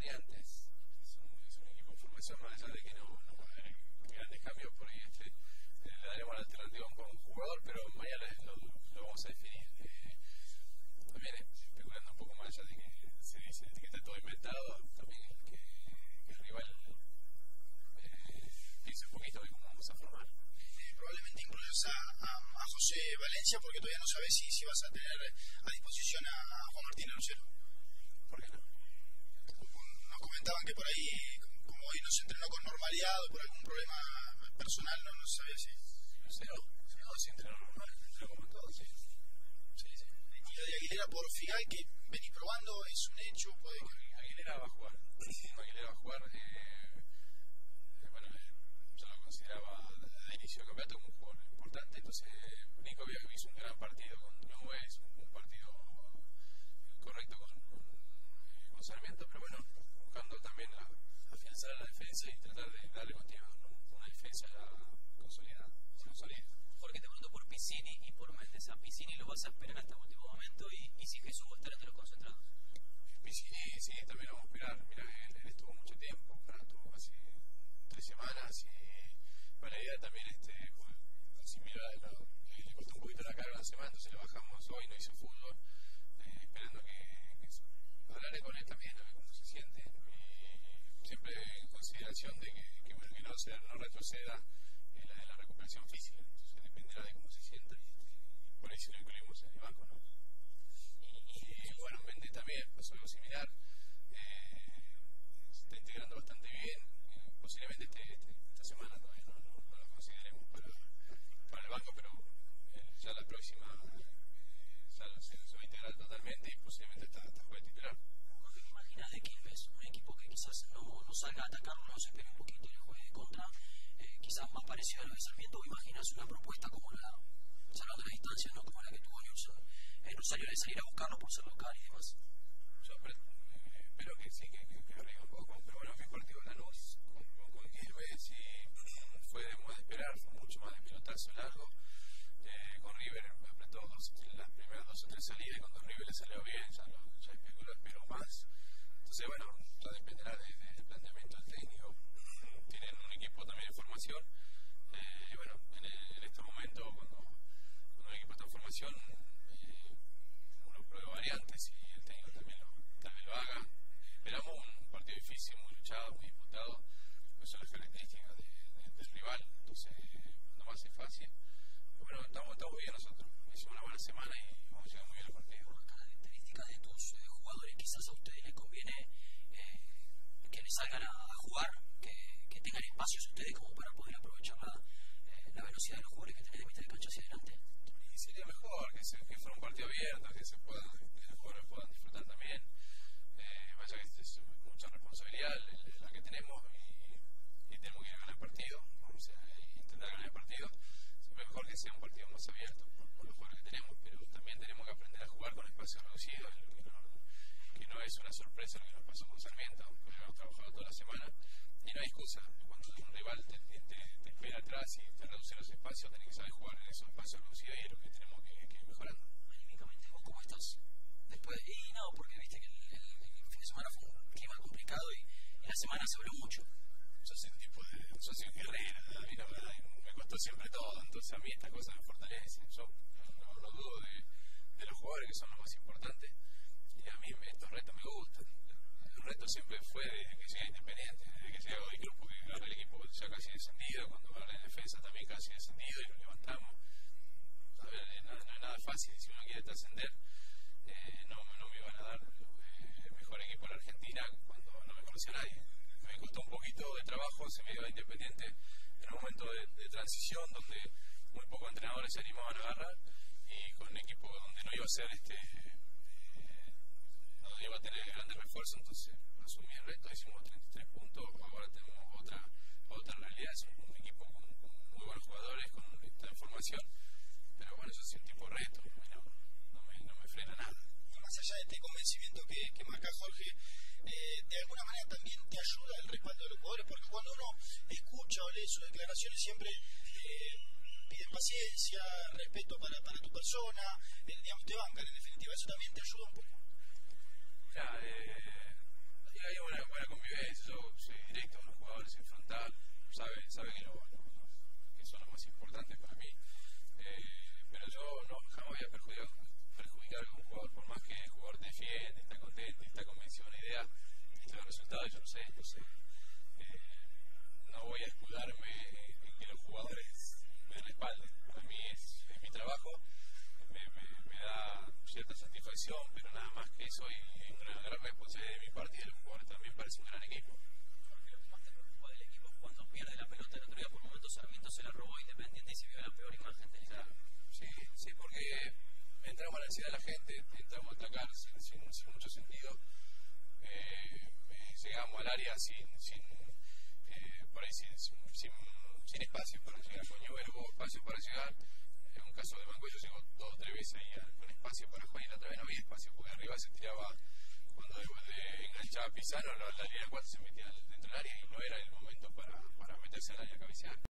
variantes. Es un, es un equipo en formación, más allá de que no, no va a haber grandes cambios por ahí. Este, le daremos la alternativa a un, jugador, pero mañana lo, lo vamos a definir. Eh, también especulando un poco más allá de que se dice que está todo inventado, también que, que el rival eh, piense un poquito de cómo vamos a formar. Eh, probablemente incluyas a, a, a José Valencia porque todavía no sabes si, si vas a tener a disposición a, a Juan Martín Arocero. ¿Por qué no? Nos comentaban que por ahí, como hoy no se entrenó con normalidad o por algún problema personal, no, no se sabía si. No sé, no, no, si entrenó normal, entrenó como todo, sí. Sí, sí. Y lo de Aguilera por Figal, que venís probando, es un hecho, puede que. Aguilera va a jugar. Aguilera va a jugar. Eh, eh, bueno, eh, yo lo consideraba de inicio de campeonato como un jugador importante. Entonces, Nico hizo un gran partido con Nubes, un, un partido correcto con, con, eh, con Sarmiento, pero bueno, buscando también la, afianzar la defensa y tratar de darle continuidad a una defensa consolidada. consolidada. Porque te pregunto por Piscini y por Méndez. A Piscini lo vas a esperar hasta el último momento y, y si Jesús va a estar entre los concentrados. Piscini, sí, también lo vamos a esperar. Mira, él, él estuvo mucho tiempo, ¿verdad? estuvo casi tres semanas y bueno, la idea también, este, pues, si mira, lo, le, le costó un poquito la carga la semana, entonces le bajamos hoy, no hizo fútbol, eh, esperando que, que hablaré con él también, a ver cómo se siente y siempre en consideración de que, que, bueno, que no, se, no retroceda en la, en la recuperación física, entonces dependerá de cómo se sienta y por ahí si lo incluimos en el banco, ¿no? Y bueno, Méndez también pasó algo similar. Eh, se está integrando bastante bien. Eh, posiblemente este, este, esta semana todavía no, no, no, lo consideremos para, para el banco, pero eh, ya la próxima ya se, se, va a integrar totalmente y posiblemente hasta, hasta titular. De Quilmes, un equipo que quizás no, no salga a atacarlo, no se espere un poquito y juegue contra, quizás más parecido a lo de Sarmiento, o imaginas una propuesta como la, salvando la distancia, ¿no? como la que tuvo Newson en Rosario de salir a buscarlo por ser local y demás. Yo eh, espero que sí, que, que, que arriba un poco, pero bueno, que partido de Lanús con, con, con Quilmes y fue de, de esperar, fue mucho más de pelotazo largo. Eh, con River apretó dos, las primeras dos o tres salidas y cuando River le salió bien, ya, lo, ya especuló, pero más. Entonces, bueno, ya dependerá del de, planteamiento del técnico. Tienen un equipo también en formación. Eh, bueno, en, el, en este momento, cuando, cuando un equipo está en formación, prueba variantes y el técnico también lo, también lo haga. Esperamos un partido difícil, muy luchado, muy disputado, que son las características de, de, del rival, entonces no va a ser fácil. Pero bueno, estamos, estamos bien nosotros, hicimos una buena semana y vamos a llegar muy bien al partido. De tus eh, jugadores, quizás a ustedes les conviene eh, que les salgan a, jugar, que, tengan espacios ustedes como para poder aprovechar la, eh, velocidad de los jugadores que tienen de mitad de cancha hacia adelante. Y sería mejor que, se, que fuera un partido abierto, que se pueda, que los jugadores puedan disfrutar también. Eh, vaya que es mucha responsabilidad la que tenemos y, y tenemos que ganar el partido, vamos a intentar ganar el partido. Siempre mejor que sea un partido más abierto por, por los jugadores que tenemos, pero también tenemos que aprender a espacios reducidos, que no, que no es una sorpresa lo que nos pasó con Sarmiento, porque hemos trabajado toda la semana y no hay excusa. Cuando un rival te, te, te espera atrás y te reduce los espacios, tenés que saber jugar en esos espacios reducidos y es lo que tenemos que, que ir mejorando. Anímicamente, ¿vos cómo estás? Después, y no, porque viste que el, el, el fin de semana fue un clima complicado y, y la semana se habló mucho. Yo soy un tipo de. Yo soy un guerrero, a mí la verdad, me costó siempre todo, entonces a mí estas cosas me fortalecen. Yo no, no dudo de, de, los jugadores que son los más importantes y a mí estos retos me gustan. El reto siempre fue desde que llegué a Independiente, desde que llegué a hoy grupo, que agarré el equipo ya casi descendido, cuando agarré en defensa también casi descendido y lo levantamos. A ver, no, no es nada fácil, si uno quiere ascender, eh, no, no me iban a dar eh, el mejor equipo de Argentina cuando no me conocía nadie. Me costó un poquito de trabajo, se me dio Independiente en un momento de, de transición donde muy pocos entrenadores se animaban a agarrar y con un equipo donde no iba a ser este no iba a tener grandes refuerzos, entonces asumí el reto, hicimos 33 puntos, ahora tenemos otra otra realidad, es un, equipo con, muy buenos jugadores, con esta información, pero bueno, eso es un tipo reto, no, me, no me frena nada. Y más allá de este convencimiento que, que marca Jorge, eh, de alguna manera también te ayuda el respaldo de los jugadores, porque cuando uno escucha o lee sus declaraciones siempre eh, paciencia, respeto para, para tu persona, eh, digamos, te bancan en definitiva, eso también te ayuda un poco. Ya, eh, hay buena, buena convivencia, yo soy directo con los jugadores, soy frontal, saben sabe que, lo, que son los más importantes para mí, eh, pero yo no jamás voy a perjudicar, perjudicar a un jugador, por más que el jugador te defiende, está contento, está convencido de una idea, esto es el resultado, yo no sé, entonces eh, no voy a escudarme Sarmiento se la robó Independiente y se vio la peor imagen del Claro, sí, sí, porque entramos a la ansiedad de la gente, entramos a atacar sin, sin, sin mucho sentido, eh, eh, llegamos al área sin, sin eh, por ahí sin, sin, sin, espacio para llegar, hubo espacio para llegar, en un caso de Mancuello llegó dos o tres veces ahí con espacio para jugar y otra vez no había espacio, porque arriba se tiraba, cuando de, enganchaba Pizarro, la, la línea 4 se metía al- dentro del área